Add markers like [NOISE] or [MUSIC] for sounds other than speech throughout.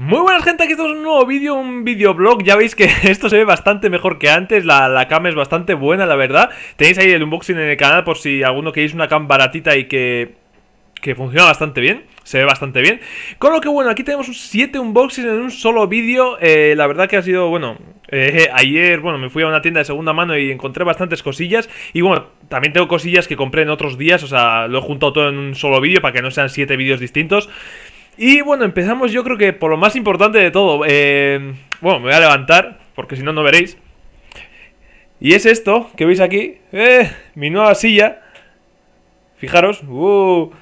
Muy buenas gente, aquí estamos en un nuevo vídeo, un videoblog Ya veis que [LAUGHS] esto se ve bastante mejor que antes La, la cam es bastante buena, la verdad Tenéis ahí el unboxing en el canal por si alguno queréis una cam baratita y que, que funciona bastante bien se ve bastante bien. Con lo que bueno, aquí tenemos 7 unboxings en un solo vídeo. Eh, la verdad que ha sido, bueno, eh, [LAUGHS] ayer, bueno, me fui a una tienda de segunda mano y encontré bastantes cosillas. Y bueno, también tengo cosillas que compré en otros días, o sea, lo he juntado todo en un solo vídeo para que no sean 7 vídeos distintos. Y bueno, empezamos yo creo que por lo más importante de todo. Eh, bueno, me voy a levantar, porque si no, no veréis. Y es esto que veis aquí, eh, mi nueva silla. Fijaros, uh,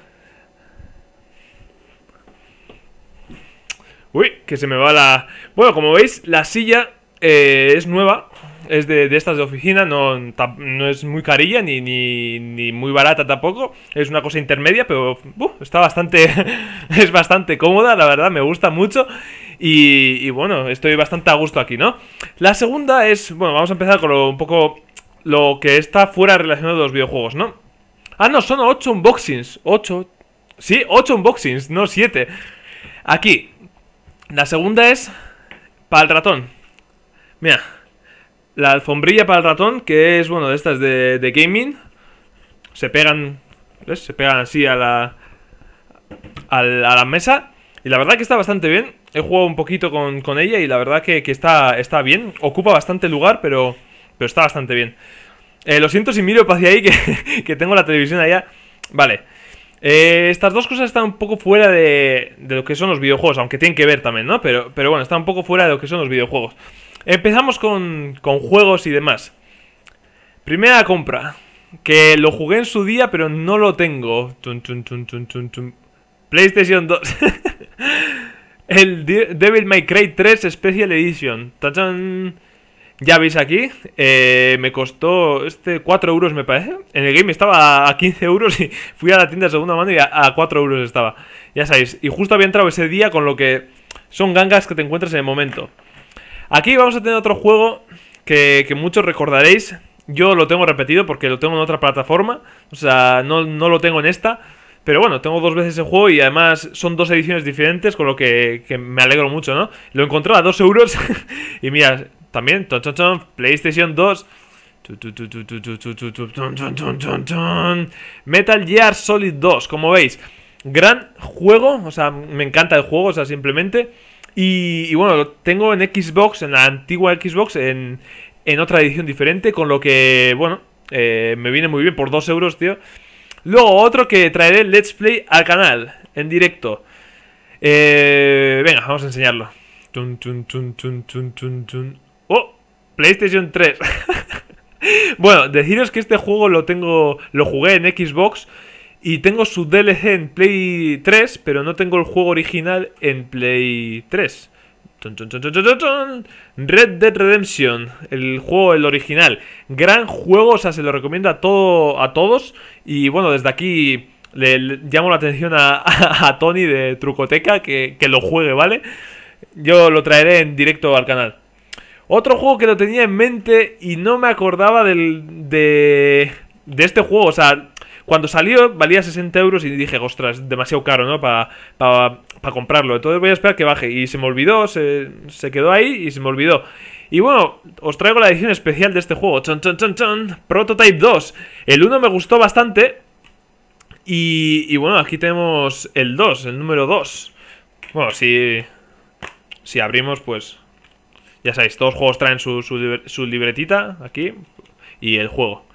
Uy, que se me va la... Bueno, como veis, la silla eh, es nueva. Es de, estas de oficina, no, no es muy carilla ni, ni, muy barata tampoco. Es una cosa intermedia, pero uh, está bastante... [LAUGHS] es bastante cómoda, la verdad, me gusta mucho. Y, bueno, estoy bastante a gusto aquí, ¿no? La segunda es... Bueno, vamos a empezar con lo, un poco lo que está fuera relacionado de los videojuegos, ¿no? Ah, no, son 8 unboxings. 8... Sí, 8 unboxings, no 7. Aquí, la segunda es para el ratón. Mira, la alfombrilla para el ratón, que es, bueno, de estas de, gaming. Se pegan, ¿ves? Se pegan así a la, a la, mesa. Y la verdad que está bastante bien. He jugado un poquito con, ella y la verdad que, está, está bien. Ocupa bastante lugar, pero, pero está bastante bien. Eh, lo siento si miro hacia ahí, [LAUGHS] que, que tengo la televisión allá. Vale. Eh, estas dos cosas están un poco fuera de, lo que son los videojuegos, aunque tienen que ver también, ¿no? Pero, pero bueno, están un poco fuera de lo que son los videojuegos. Empezamos con, con juegos y demás. Primera compra, que lo jugué en su día, pero no lo tengo. PlayStation 2. [LAUGHS] El Devil May Cry 3 Special Edition. Ya veis aquí, eh, me costó este 4 euros me parece. En el game estaba a 15 euros y [LAUGHS] fui a la tienda de segunda mano y a, 4 euros estaba. Ya sabéis, y justo había entrado ese día con lo que son gangas que te encuentras en el momento. Aquí vamos a tener otro juego que, muchos recordaréis. Yo lo tengo repetido porque lo tengo en otra plataforma. O sea, no, lo tengo en esta. Pero bueno, tengo dos veces el juego y además son dos ediciones diferentes, con lo que, me alegro mucho, ¿no? Lo encontré a 2 euros [LAUGHS] y mira, también, PlayStation 2. Metal Gear Solid 2, como veis. Gran juego, o sea, me encanta el juego, o sea, simplemente. Y, bueno, lo tengo en Xbox, en la antigua Xbox, en, en otra edición diferente, con lo que, bueno, eh, me viene muy bien por 2 euros, tío. Luego otro que traeré Let's Play al canal, en directo. Eh, venga, vamos a enseñarlo. ¡Oh! PlayStation 3. [LAUGHS] bueno, deciros que este juego lo tengo. Lo jugué en Xbox. Y tengo su DLC en Play 3, pero no tengo el juego original en Play 3. Red Dead Redemption, el juego, el original. Gran juego, o sea, se lo recomiendo a, todo, a todos. Y bueno, desde aquí le, llamo la atención [LAUGHS] a, Tony de Trucoteca que, que lo juegue, ¿vale? Yo lo traeré en directo al canal. Otro juego que lo tenía en mente y no me acordaba del, de, de este juego. O sea, cuando salió valía 60 euros y dije, ostras, demasiado caro, ¿no? Para comprarlo. Entonces voy a esperar que baje. Y se me olvidó, se, se, quedó ahí y se me olvidó. Y bueno, os traigo la edición especial de este juego. Chon, chon, chon, chon. Prototype 2. El 1 me gustó bastante. Y, y bueno, aquí tenemos el 2, el número 2. Bueno, si, si abrimos, pues ya sabéis, todos los juegos traen su, su, libretita aquí y el juego.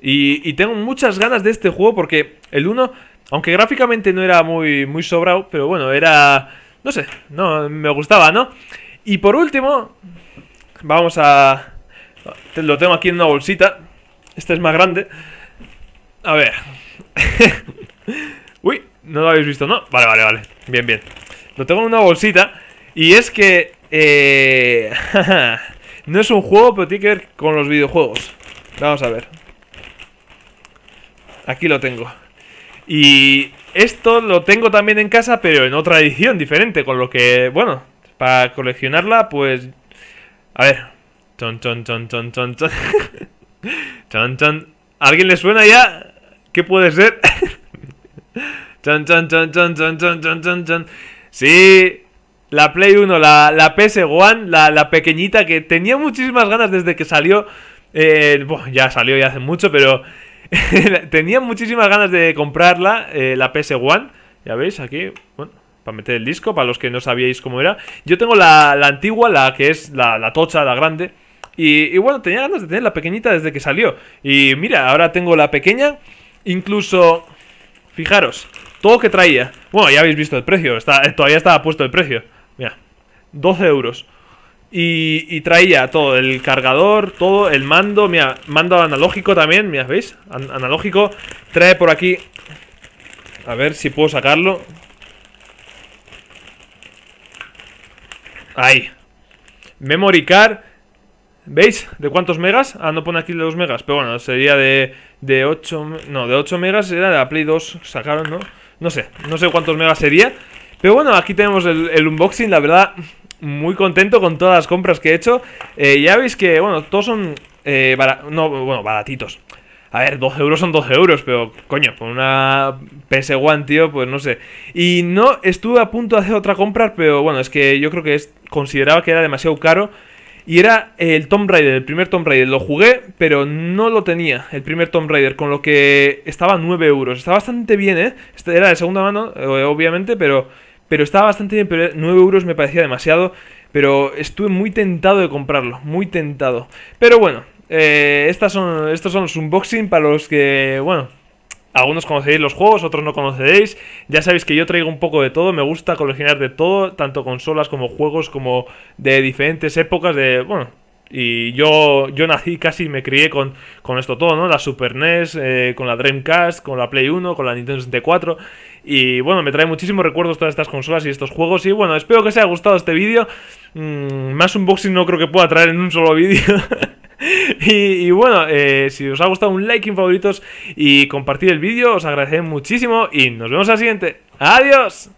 Y, tengo muchas ganas de este juego porque el 1, aunque gráficamente no era muy, muy sobrado, pero bueno, era... No sé, no, me gustaba, ¿no? Y por último, vamos a... Lo tengo aquí en una bolsita. Este es más grande. A ver. [LAUGHS] Uy, no lo habéis visto, ¿no? Vale, vale, vale. Bien, bien. Lo tengo en una bolsita. Y es que eh... [LAUGHS] no es un juego, pero tiene que ver con los videojuegos. Vamos a ver. Aquí lo tengo. Y esto lo tengo también en casa, pero en otra edición diferente, con lo que, bueno, para coleccionarla, pues... A ver. Chon, chon, chon, chon, chon, chon. [LAUGHS] chon, chon. ¿Alguien le suena ya? ¿Qué puede ser? [LAUGHS] chon, chon, chon, chon, chon, chon, chon, chon. Sí, La Play 1, la, la PS1, la, la pequeñita que tenía muchísimas ganas desde que salió. Eh, bueno, ya salió ya hace mucho, pero [LAUGHS] tenía muchísimas ganas de comprarla, eh, la PS1. Ya veis, aquí, bueno, para meter el disco, para los que no sabíais cómo era. Yo tengo la, la antigua, la que es la, la tocha, la grande. Y, y, bueno, tenía ganas de tener la pequeñita desde que salió. Y mira, ahora tengo la pequeña. Incluso, fijaros, todo que traía. Bueno, ya habéis visto el precio, está, todavía estaba puesto el precio. Mira, 12 euros. Y, y, traía todo, el cargador, todo, el mando, mira, mando analógico también, mira, ¿veis? An analógico, trae por aquí, a ver si puedo sacarlo. Ahí. Memory card, ¿veis? ¿De cuántos megas? Ah, no pone aquí de 2 megas, pero bueno, sería de, de 8, no, de 8 megas, era de la Play 2, sacaron, ¿no? No sé, no sé cuántos megas sería. Pero bueno, aquí tenemos el unboxing, la verdad, muy contento con todas las compras que he hecho. Eh, ya veis que, bueno, todos son, eh, no, bueno, baratitos. A ver, 12 euros son 12 euros, pero coño, con una PS1, tío, pues no sé. Y no, estuve a punto de hacer otra compra, pero bueno, es que yo creo que es, consideraba que era demasiado caro. Y era el Tomb Raider, el primer Tomb Raider. Lo jugué, pero no lo tenía, el primer Tomb Raider, con lo que estaba a 9 euros. Está bastante bien, ¿eh? Este era de segunda mano, eh, obviamente, pero pero estaba bastante bien, pero 9 euros me parecía demasiado. Pero estuve muy tentado de comprarlo, muy tentado. Pero bueno, eh, estas son, estos son los unboxing para los que, bueno, algunos conoceréis los juegos, otros no conoceréis. Ya sabéis que yo traigo un poco de todo, me gusta coleccionar de todo, tanto consolas como juegos, como de diferentes épocas, de, bueno, y yo, yo nací casi me crié con, con esto todo, ¿no? La Super NES, eh, con la Dreamcast, con la Play 1, con la Nintendo 64. Y bueno, me trae muchísimos recuerdos todas estas consolas y estos juegos. Y bueno, espero que os haya gustado este vídeo. Mm, más unboxing no creo que pueda traer en un solo vídeo. [LAUGHS] y, bueno, eh, si os ha gustado un like en favoritos y compartir el vídeo, os agradeceré muchísimo. Y nos vemos al siguiente. ¡Adiós!